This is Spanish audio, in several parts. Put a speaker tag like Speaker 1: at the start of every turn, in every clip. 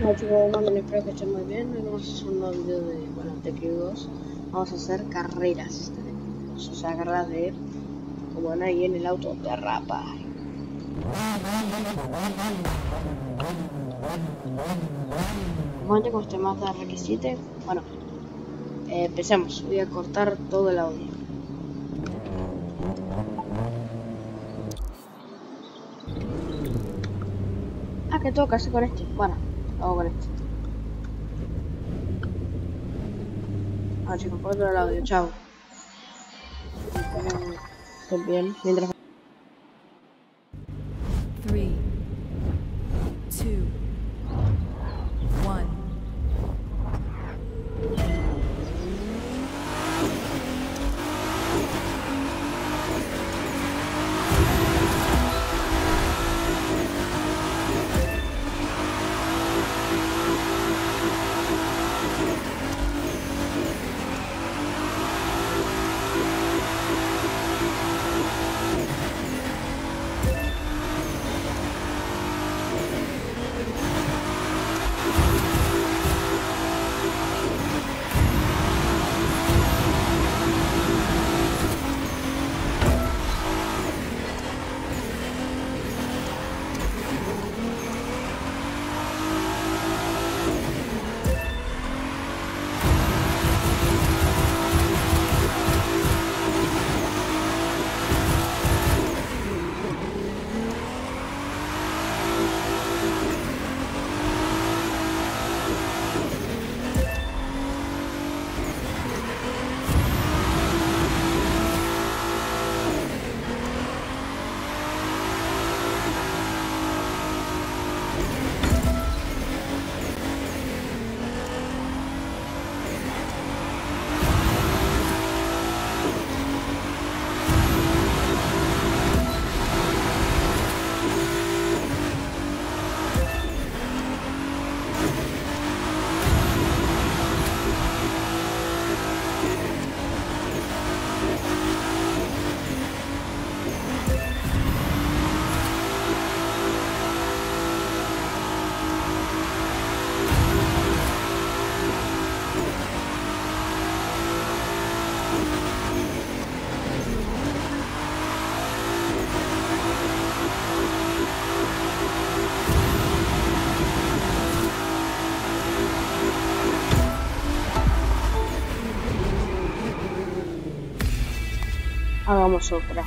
Speaker 1: Hola chicos, bueno, espero que estén muy bien. Hoy vamos a hacer un nuevo video de, bueno, de Crew Vamos a hacer carreras. O sea, carreras de como van ahí en el auto de rapa. Como con este Mazda RX7, bueno, eh, empecemos. Voy a cortar todo el audio. Que que hacer con este. Bueno, hago con este. Ah, chicos, por otro audio, chao. Bien, mientras hagamos otra,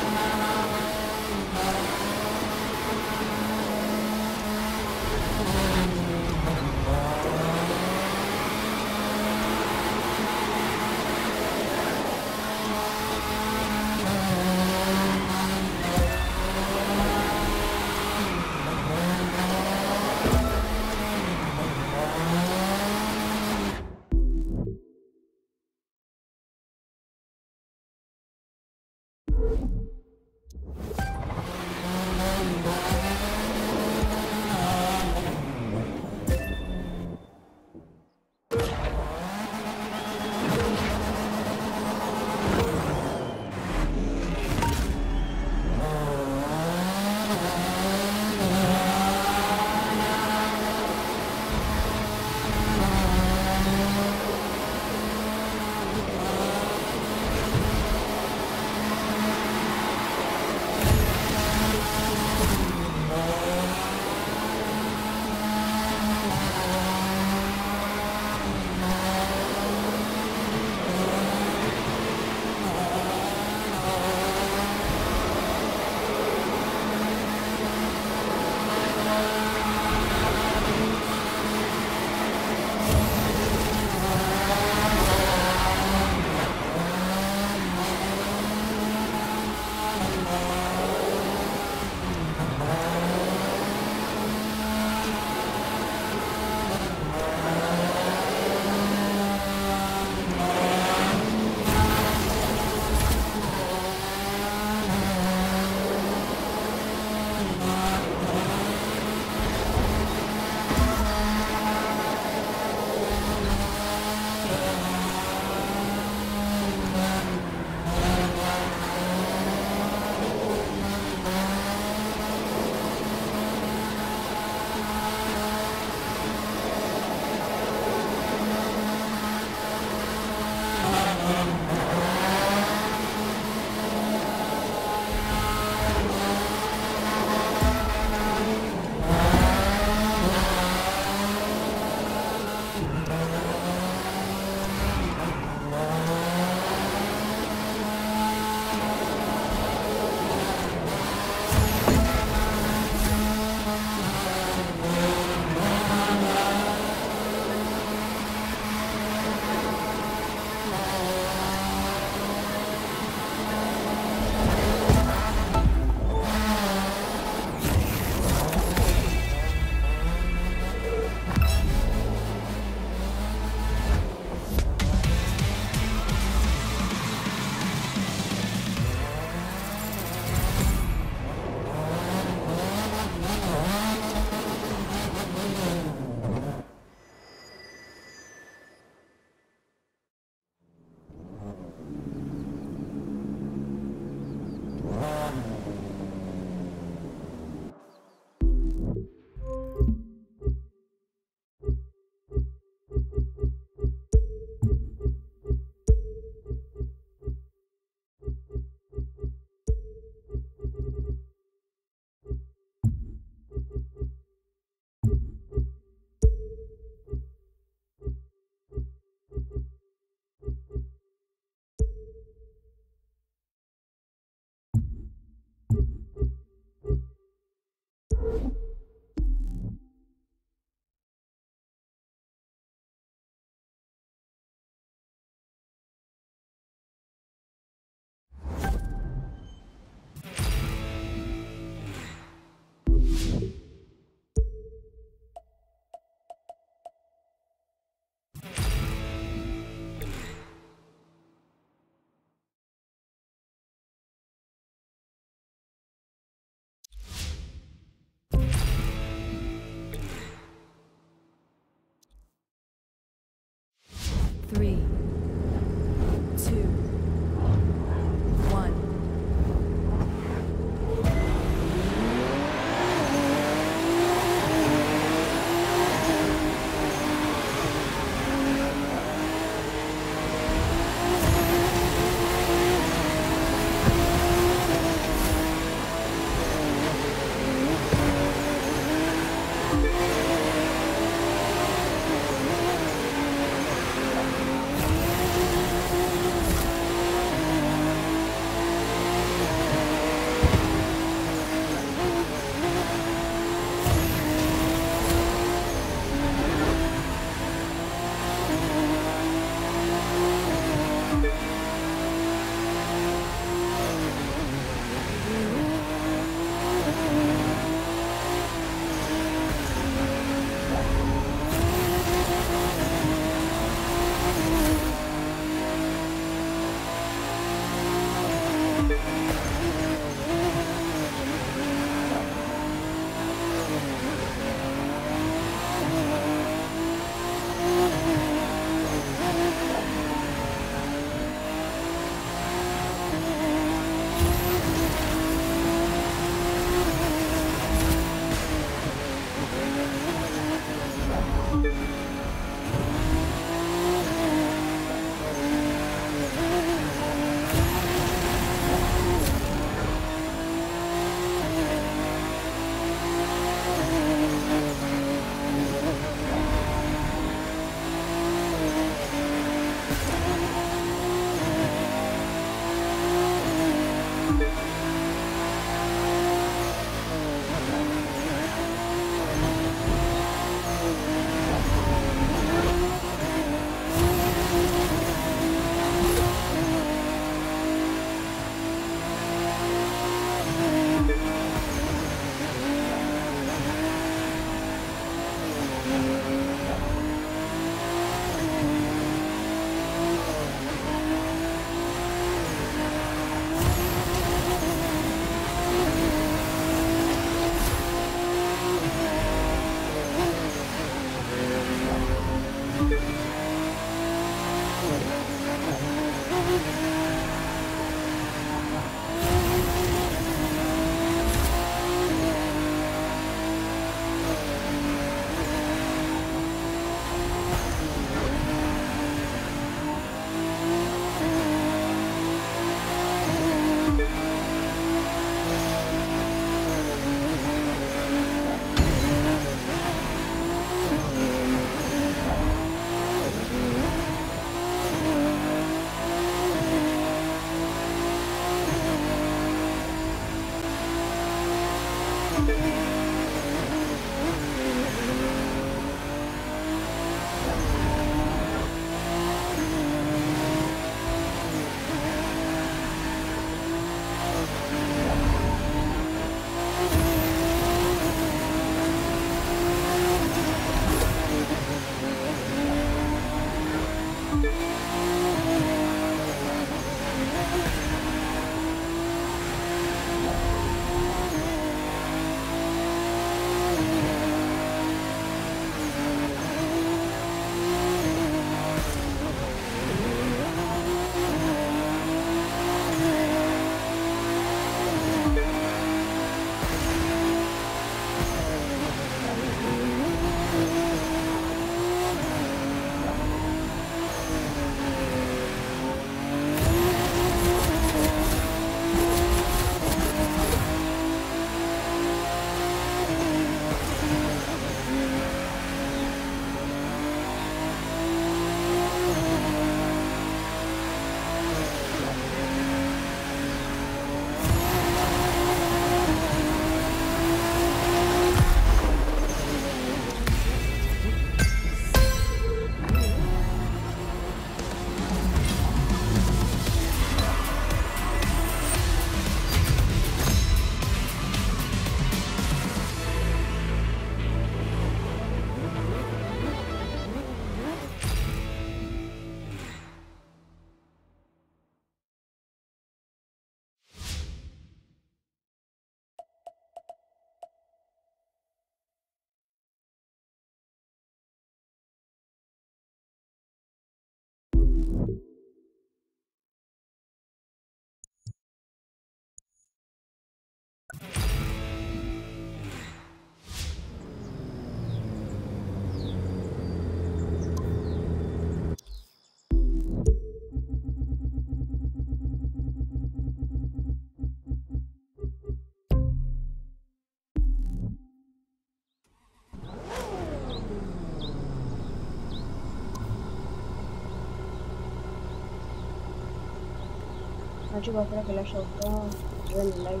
Speaker 1: Bueno chicos, espero que les haya gustado. Den el like,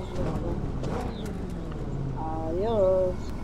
Speaker 1: suscríbanse, Adiós.